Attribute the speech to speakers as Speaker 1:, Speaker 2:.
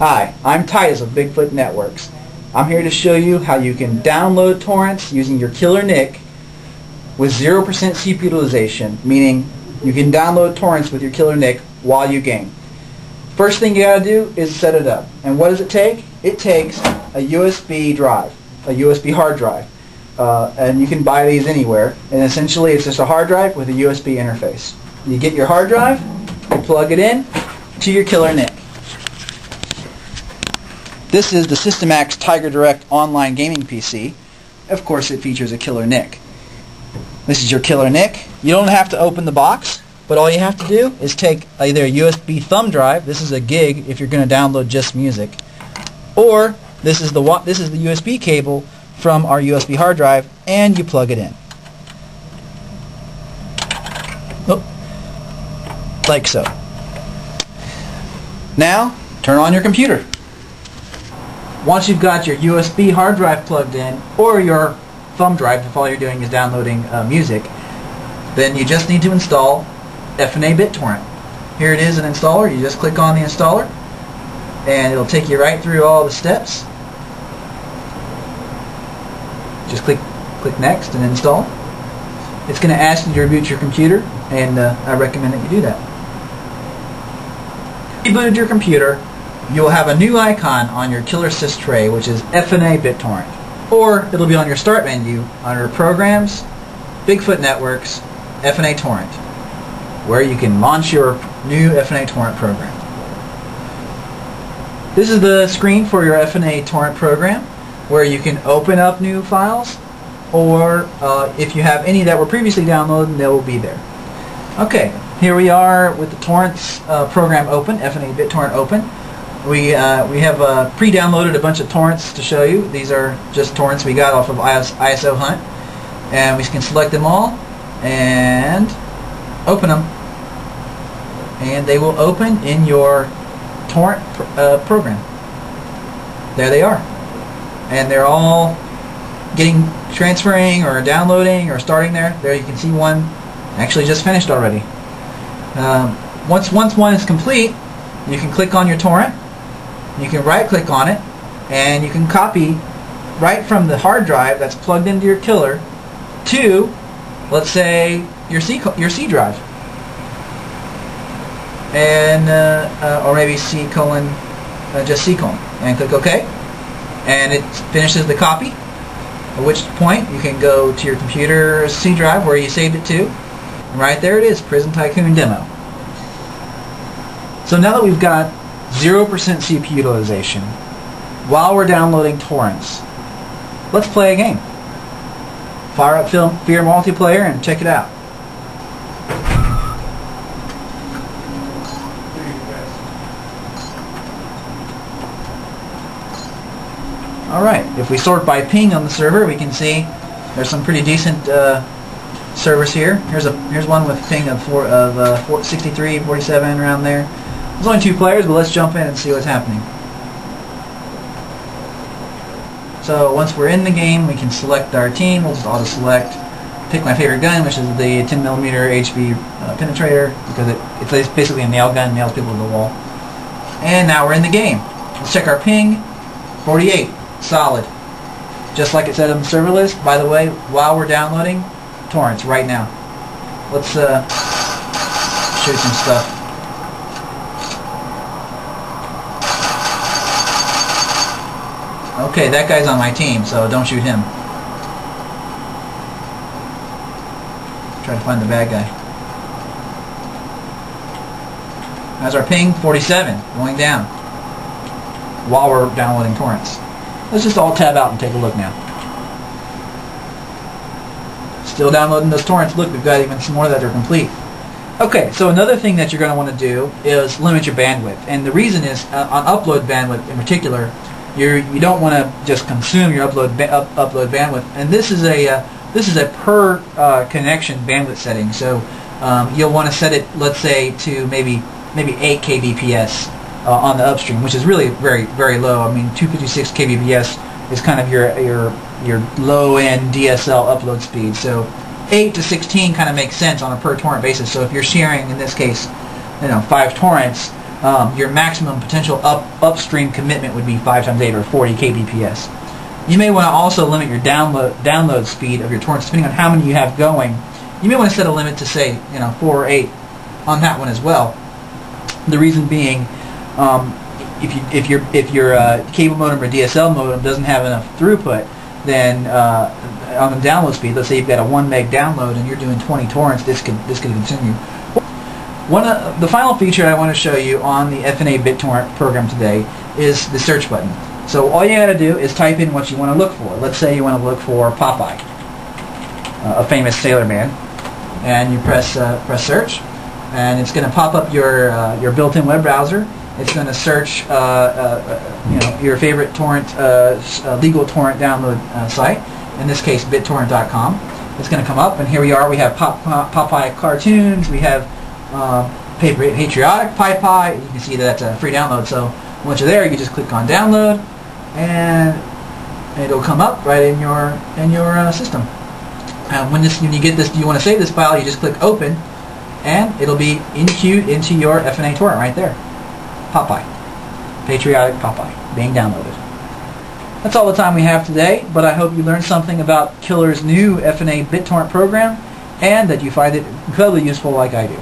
Speaker 1: Hi, I'm Tytus of Bigfoot Networks. I'm here to show you how you can download torrents using your killer NIC with 0% CPU utilization, meaning you can download torrents with your killer NIC while you game. First thing you gotta do is set it up. And what does it take? It takes a USB drive, a USB hard drive. Uh, and you can buy these anywhere. And essentially it's just a hard drive with a USB interface. You get your hard drive, you plug it in to your killer NIC. This is the Systemax Tiger Direct online gaming PC. Of course it features a killer NIC. This is your killer NIC. You don't have to open the box, but all you have to do is take either a USB thumb drive, this is a gig if you're going to download just music, or this is the this is the USB cable from our USB hard drive and you plug it in. Oh, like so. Now, turn on your computer. Once you've got your USB hard drive plugged in, or your thumb drive if all you're doing is downloading uh, music, then you just need to install FNA BitTorrent. Here it is an installer. You just click on the installer, and it'll take you right through all the steps. Just click click next and install. It's going to ask you to reboot your computer, and uh, I recommend that you do that. Rebooted your computer, you'll have a new icon on your Killer Sys tray, which is FNA BitTorrent. Or it'll be on your Start menu under Programs, Bigfoot Networks, FNA Torrent, where you can launch your new FNA Torrent program. This is the screen for your FNA Torrent program, where you can open up new files, or uh, if you have any that were previously downloaded, they will be there. Okay, here we are with the torrents uh, program open, FNA BitTorrent open. We, uh, we have uh, pre-downloaded a bunch of torrents to show you. These are just torrents we got off of ISO Hunt. And we can select them all and open them. And they will open in your torrent pr uh, program. There they are. And they're all getting transferring or downloading or starting there. There you can see one actually just finished already. Um, once once one is complete, you can click on your torrent you can right click on it and you can copy right from the hard drive that's plugged into your killer to let's say your C your C drive. And uh, uh, or maybe C colon uh, just C colon and click OK. And it finishes the copy at which point you can go to your computer C drive where you saved it to. And right there it is Prison Tycoon demo. So now that we've got 0% CPU utilization while we're downloading torrents. Let's play a game. Fire up Fear Multiplayer and check it out. Alright, if we sort by ping on the server, we can see there's some pretty decent uh, servers here. Here's a here's one with ping of four of uh, 63, 47 around there. There's only two players, but let's jump in and see what's happening. So once we're in the game, we can select our team. We'll just auto-select. Pick my favorite gun, which is the 10mm HV uh, penetrator, because it, it's basically a nail gun, nails people to the wall. And now we're in the game. Let's check our ping. 48. Solid. Just like it said on the server list. By the way, while we're downloading torrents right now. Let's uh, show some stuff. Okay, that guy's on my team, so don't shoot him. Try to find the bad guy. That's our ping, 47, going down. While we're downloading torrents. Let's just all tab out and take a look now. Still downloading those torrents. Look, we've got even some more that are complete. Okay, so another thing that you're going to want to do is limit your bandwidth. And the reason is, uh, on upload bandwidth in particular, you're, you don't want to just consume your upload up, upload bandwidth. And this is a uh, this is a per uh, connection bandwidth setting. So um, you'll want to set it, let's say, to maybe maybe 8 kbps uh, on the upstream, which is really very very low. I mean, 256 kbps is kind of your your your low end DSL upload speed. So 8 to 16 kind of makes sense on a per torrent basis. So if you're sharing, in this case, you know, five torrents, um, your maximum potential up upstream commitment would be 5 times 8 or 40 kbps. You may want to also limit your download download speed of your torrents depending on how many you have going. You may want to set a limit to say you know 4 or 8 on that one as well. The reason being, um, if you if your if your uh, cable modem or DSL modem doesn't have enough throughput, then uh, on the download speed, let's say you've got a one meg download and you're doing 20 torrents, this could this could consume you. One of the final feature I want to show you on the FNA BitTorrent program today is the search button. So all you got to do is type in what you want to look for. Let's say you want to look for Popeye, uh, a famous sailor man, and you press uh, press search, and it's going to pop up your uh, your built-in web browser. It's going to search uh, uh, you know your favorite torrent uh, legal torrent download site. In this case, BitTorrent.com. It's going to come up, and here we are. We have Pop, Popeye cartoons. We have patriotic Popeye. You can see that that's a free download. So once you're there, you just click on download and it'll come up right in your in your uh, system. And when this when you get this, you want to save this file, you just click open, and it'll be in-queued into your FNA torrent right there. Popeye, patriotic Popeye, being downloaded. That's all the time we have today, but I hope you learned something about Killer's new FNA BitTorrent program, and that you find it incredibly useful like I do.